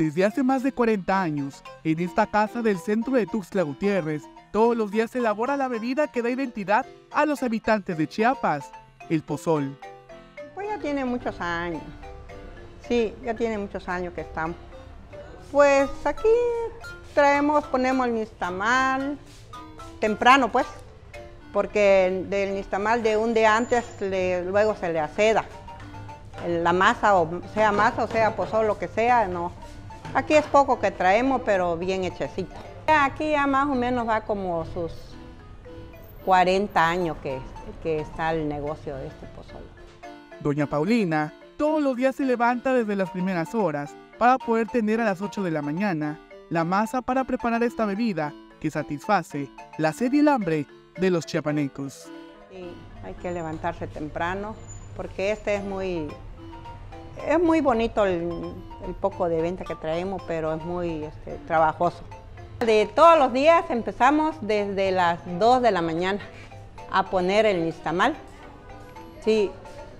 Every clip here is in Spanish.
Desde hace más de 40 años, en esta casa del centro de Tuxtla Gutiérrez, todos los días se elabora la bebida que da identidad a los habitantes de Chiapas, el pozol. Pues ya tiene muchos años. Sí, ya tiene muchos años que estamos. Pues aquí traemos, ponemos el nistamal, temprano pues, porque del nistamal de un día antes luego se le aceda. La masa, o sea masa o sea pozol, lo que sea, no, Aquí es poco que traemos, pero bien hechecito. Aquí ya más o menos va como sus 40 años que, que está el negocio de este pozole. Doña Paulina todos los días se levanta desde las primeras horas para poder tener a las 8 de la mañana la masa para preparar esta bebida que satisface la sed y el hambre de los chiapanecos. Sí, hay que levantarse temprano porque este es muy es muy bonito el, poco de venta que traemos, pero es muy este, trabajoso. De todos los días empezamos desde las 2 de la mañana a poner el nistamal. Sí,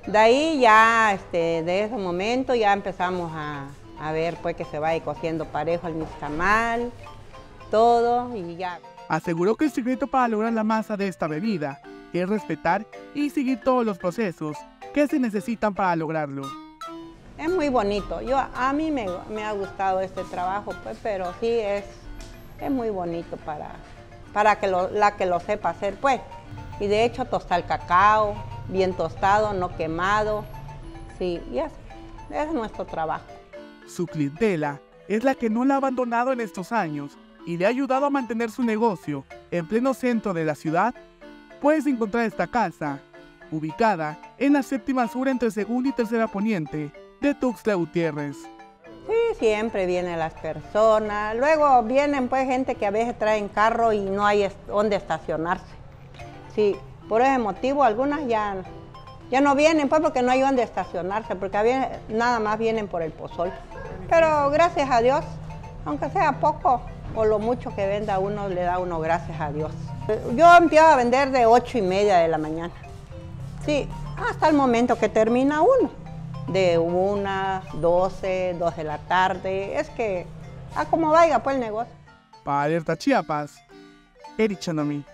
de ahí ya, este, de ese momento ya empezamos a, a ver pues que se vaya cociendo parejo el nistamal, todo y ya. Aseguró que el secreto para lograr la masa de esta bebida es respetar y seguir todos los procesos que se necesitan para lograrlo. Muy bonito. Yo, a mí me, ha gustado este trabajo, pues, pero sí es, es muy bonito para, para que la que lo sepa hacer, pues. Y de hecho tostar el cacao, bien tostado, no quemado. Sí, y es, es nuestro trabajo. Su clientela es la que no la ha abandonado en estos años y le ha ayudado a mantener su negocio en pleno centro de la ciudad. Puedes encontrar esta casa, ubicada en la séptima sur entre segunda y tercera poniente, de Tuxtla Gutiérrez. Sí, siempre vienen las personas. Luego vienen pues gente que a veces traen carro y no hay dónde estacionarse. Sí, por ese motivo algunas ya, ya no vienen pues porque no hay dónde estacionarse, porque nada más vienen por el pozol. Pero gracias a Dios, aunque sea poco o lo mucho que venda uno, le da uno gracias a Dios. Yo empiezo a vender de ocho y media de la mañana. Sí, hasta el momento que termina uno de una, 12, 2 de la tarde. Es que, a como vaya, pues el negocio. Para Alerta Chiapas, Eric Chandomí.